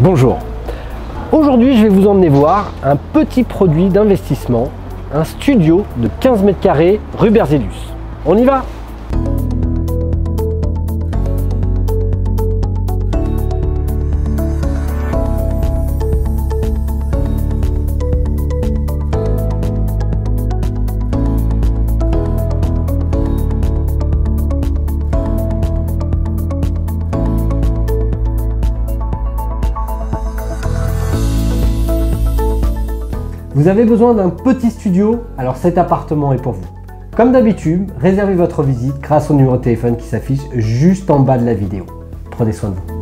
Bonjour. Aujourd'hui, je vais vous emmener voir un petit produit d'investissement, un studio de 15 mètres carrés rue Berzelius. On y va Vous avez besoin d'un petit studio Alors cet appartement est pour vous. Comme d'habitude, réservez votre visite grâce au numéro de téléphone qui s'affiche juste en bas de la vidéo. Prenez soin de vous.